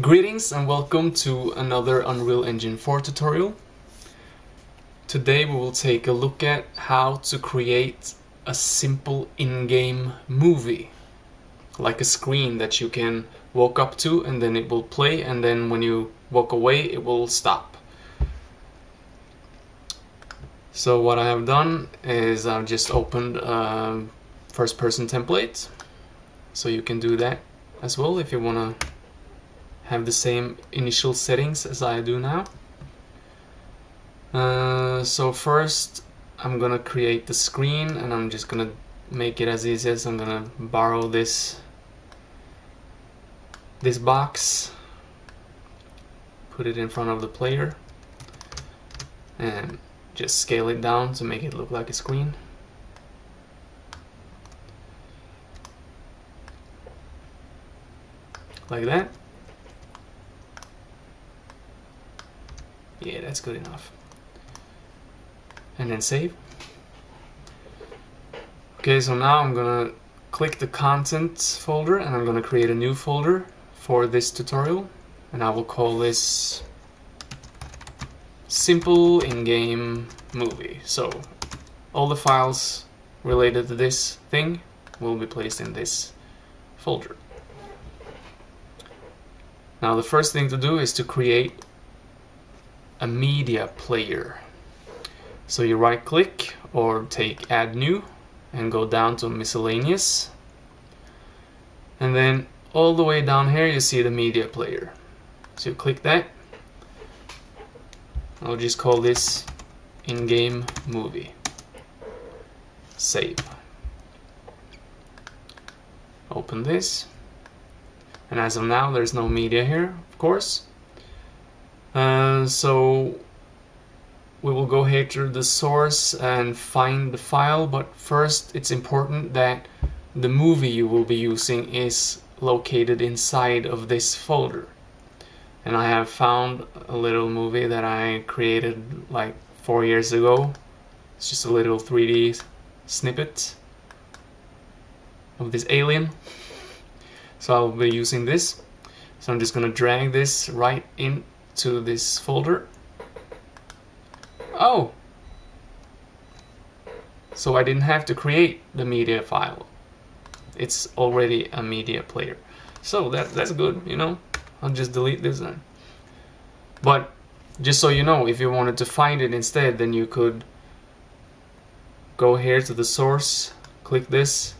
Greetings and welcome to another Unreal Engine 4 tutorial. Today we will take a look at how to create a simple in-game movie. Like a screen that you can walk up to and then it will play and then when you walk away it will stop. So what I have done is I've just opened a first person template. So you can do that as well if you want to have the same initial settings as I do now. Uh, so first I'm gonna create the screen and I'm just gonna make it as easy as I'm gonna borrow this this box put it in front of the player and just scale it down to make it look like a screen like that Yeah, that's good enough. And then save. Okay, so now I'm gonna click the content folder and I'm gonna create a new folder for this tutorial and I will call this simple in-game movie. So all the files related to this thing will be placed in this folder. Now the first thing to do is to create a media player. So you right click or take add new and go down to miscellaneous. And then all the way down here you see the media player. So you click that. I'll just call this in-game movie. Save. Open this. And as of now there's no media here, of course. Uh, so we will go here to the source and find the file but first it's important that the movie you will be using is located inside of this folder. And I have found a little movie that I created like four years ago. It's just a little 3d snippet of this alien. So I'll be using this. So I'm just gonna drag this right in to this folder. Oh! So I didn't have to create the media file. It's already a media player. So that that's good, you know. I'll just delete this then. But just so you know, if you wanted to find it instead, then you could go here to the source, click this,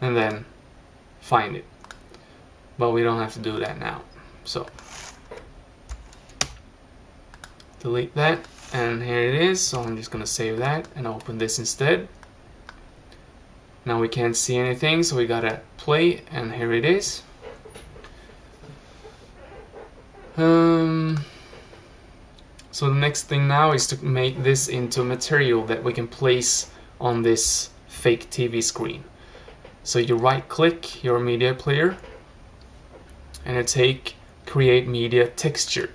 and then find it. But we don't have to do that now. So delete that and here it is so I'm just gonna save that and open this instead. Now we can't see anything so we gotta play and here it is. Um, so the next thing now is to make this into material that we can place on this fake TV screen. So you right click your media player and you take create media texture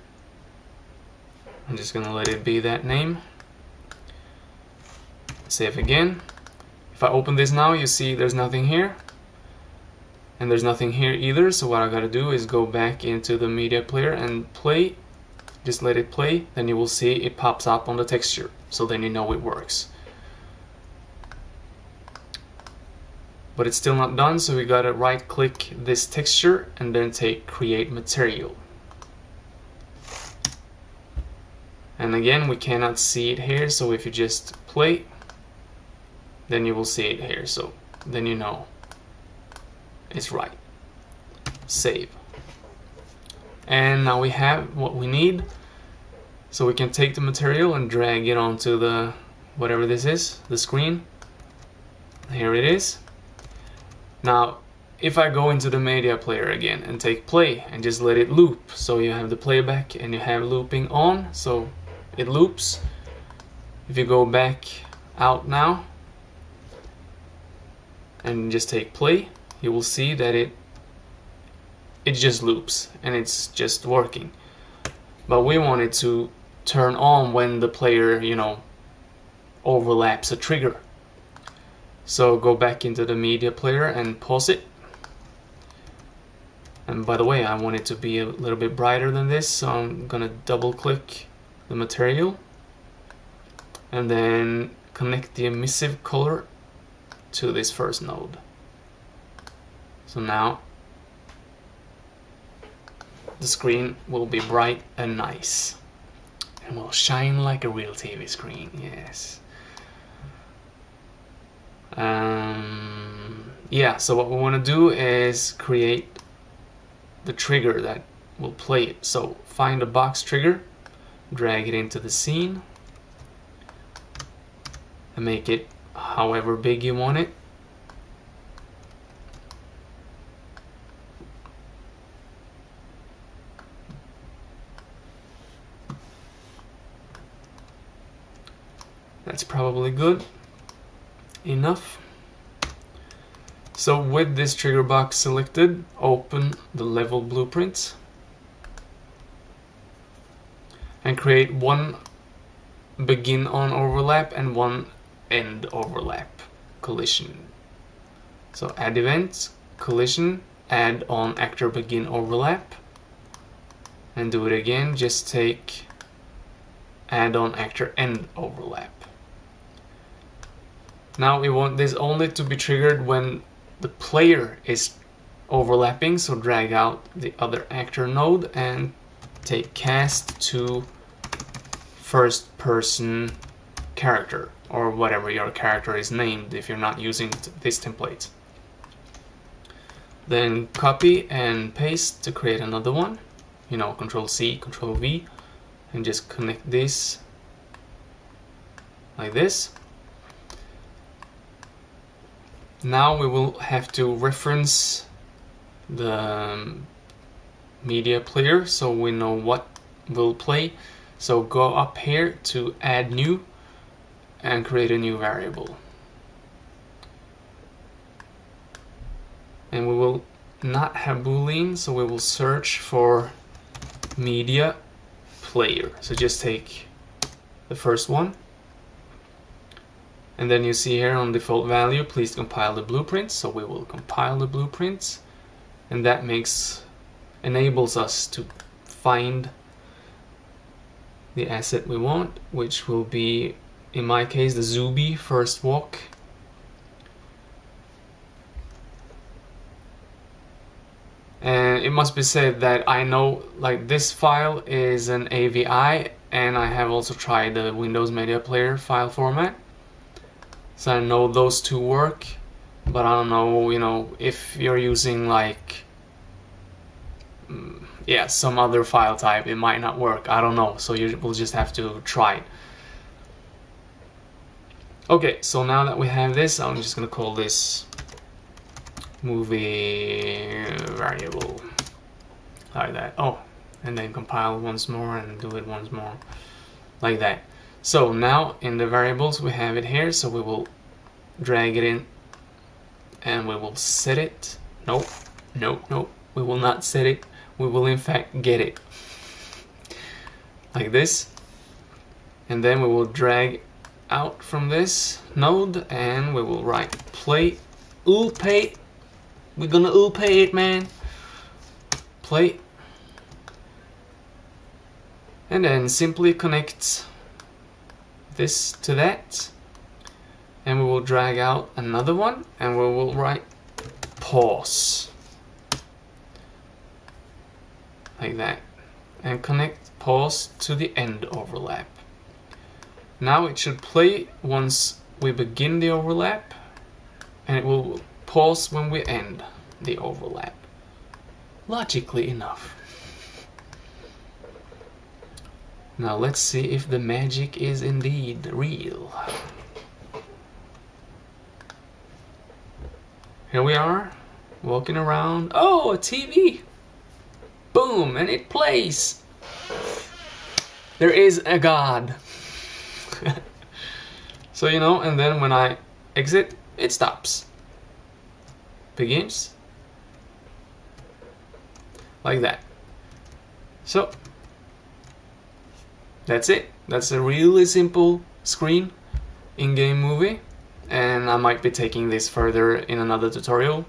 I'm just gonna let it be that name. Save again. If I open this now, you see there's nothing here. And there's nothing here either, so what I gotta do is go back into the media player and play. Just let it play, then you will see it pops up on the texture. So then you know it works. But it's still not done, so we gotta right click this texture and then take create material. And again we cannot see it here so if you just play then you will see it here so then you know it's right. Save. And now we have what we need. So we can take the material and drag it onto the whatever this is the screen. Here it is. Now if I go into the media player again and take play and just let it loop so you have the playback and you have looping on so it loops. If you go back out now and just take play, you will see that it it just loops and it's just working. But we want it to turn on when the player, you know, overlaps a trigger. So go back into the media player and pause it. and by the way I want it to be a little bit brighter than this so I'm gonna double click the material and then connect the emissive color to this first node. So now the screen will be bright and nice and will shine like a real TV screen yes. Um, yeah so what we want to do is create the trigger that will play it. So find a box trigger drag it into the scene and make it however big you want it. That's probably good enough. So with this trigger box selected open the level blueprint and create one begin on overlap and one end overlap. Collision. So add event collision add on actor begin overlap and do it again. Just take add on actor end overlap. Now we want this only to be triggered when the player is overlapping, so drag out the other actor node and take cast to first person character or whatever your character is named if you're not using this template. Then copy and paste to create another one. You know, control C, control V, and just connect this like this. Now we will have to reference the um, media player so we know what will play. So go up here to add new and create a new variable. And we will not have boolean so we will search for media player. So just take the first one and then you see here on default value, please compile the blueprints. So we will compile the blueprints. And that makes, enables us to find the asset we want, which will be, in my case, the Zuby first walk. And it must be said that I know like this file is an AVI and I have also tried the Windows Media Player file format so I know those two work, but I don't know, you know, if you're using like, yeah, some other file type, it might not work. I don't know, so you will just have to try it. Okay, so now that we have this, I'm just gonna call this movie variable like that. Oh, and then compile once more and do it once more like that. So now in the variables we have it here, so we will drag it in and we will set it. Nope, nope, nope. We will not set it. We will in fact get it. Like this. And then we will drag out from this node and we will write play. We're gonna pay it, man. Play. And then simply connect this to that and we will drag out another one and we will write pause like that and connect pause to the end overlap now it should play once we begin the overlap and it will pause when we end the overlap logically enough now let's see if the magic is indeed real Here we are, walking around. Oh, a TV! Boom, and it plays! There is a God. so, you know, and then when I exit, it stops. Begins. Like that. So, that's it. That's a really simple screen in-game movie and I might be taking this further in another tutorial,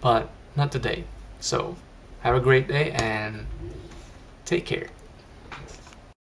but not today. So Have a great day and take care.